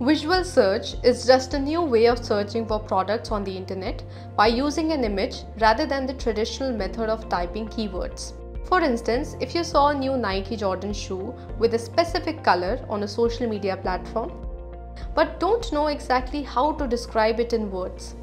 Visual search is just a new way of searching for products on the internet by using an image rather than the traditional method of typing keywords. For instance, if you saw a new Nike Jordan shoe with a specific color on a social media platform, but don't know exactly how to describe it in words,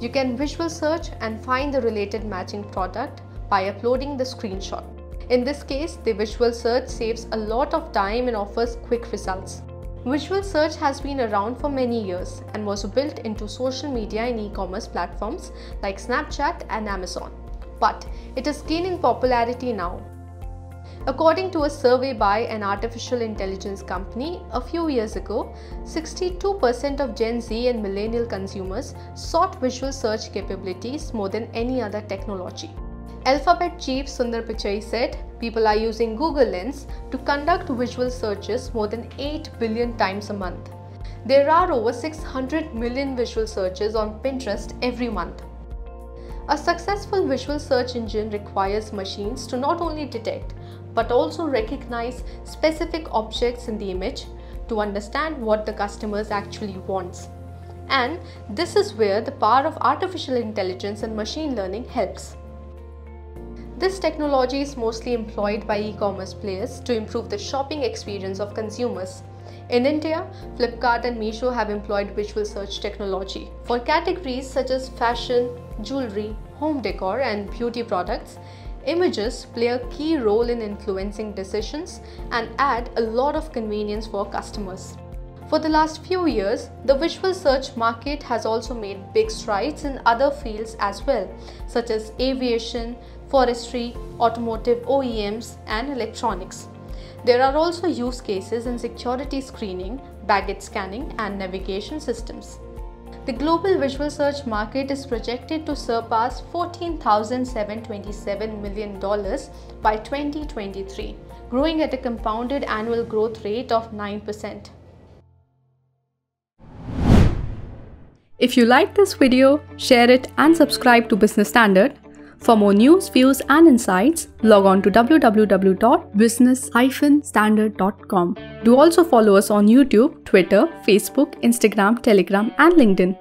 you can visual search and find the related matching product by uploading the screenshot. In this case, the visual search saves a lot of time and offers quick results. Visual search has been around for many years and was built into social media and e-commerce platforms like Snapchat and Amazon but it is gaining popularity now. According to a survey by an artificial intelligence company a few years ago, 62% of Gen Z and millennial consumers sought visual search capabilities more than any other technology. Alphabet chief Sundar Pichai said people are using Google Lens to conduct visual searches more than 8 billion times a month. There are over 600 million visual searches on Pinterest every month. A successful visual search engine requires machines to not only detect but also recognize specific objects in the image to understand what the customers actually wants. And this is where the power of artificial intelligence and machine learning helps. This technology is mostly employed by e-commerce players to improve the shopping experience of consumers. In India, Flipkart and Meesho have employed visual search technology for categories such as fashion, jewelry, home decor, and beauty products. Images play a key role in influencing decisions and add a lot of convenience for customers. For the last few years, the visual search market has also made big strides in other fields as well, such as aviation, forestry, automotive OEMs, and electronics. There are also use cases in security screening, baggage scanning, and navigation systems. The global visual search market is projected to surpass $14,727 million by 2023, growing at a compounded annual growth rate of 9%. If you like this video, share it and subscribe to Business Standard for more news, views, and insights, log on to www.business-standard.com. Do also follow us on YouTube, Twitter, Facebook, Instagram, Telegram, and LinkedIn.